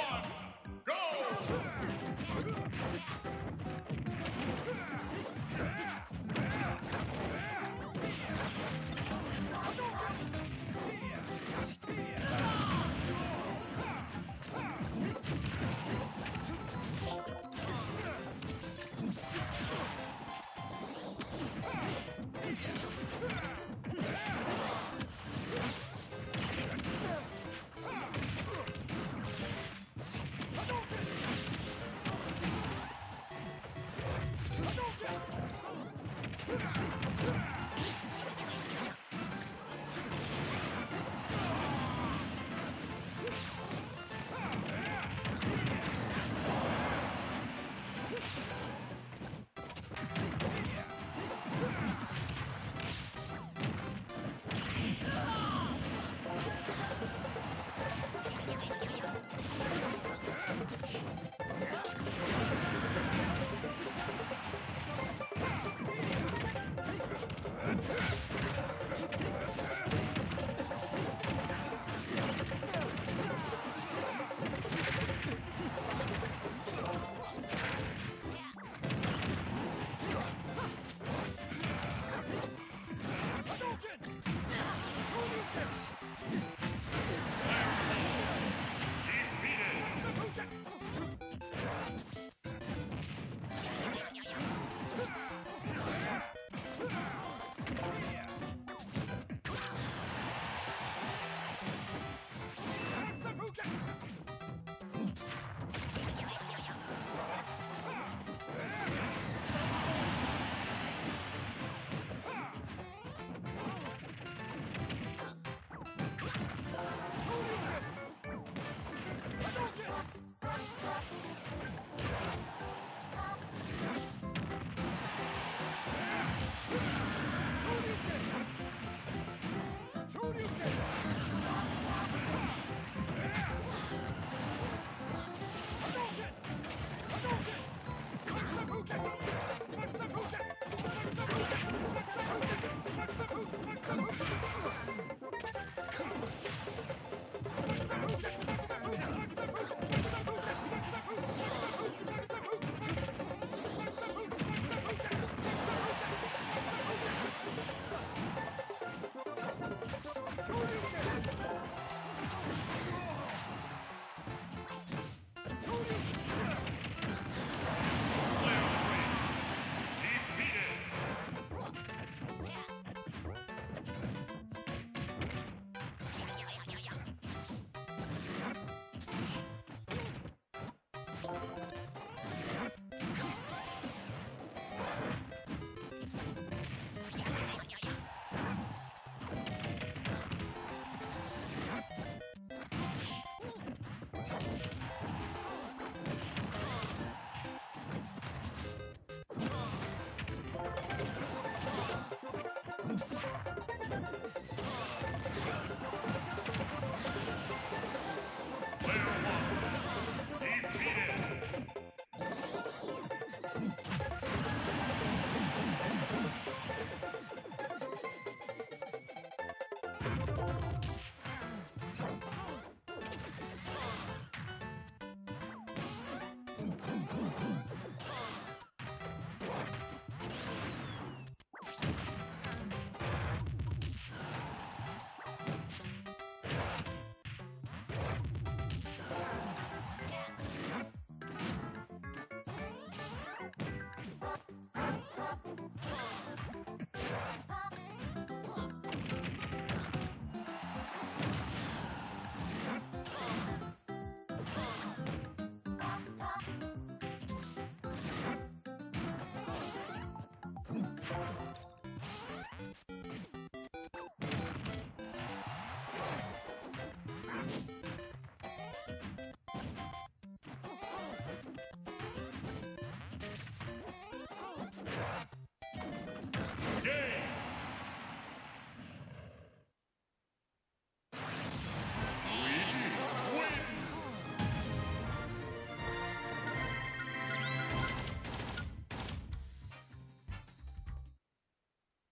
on. Yeah. Yeah.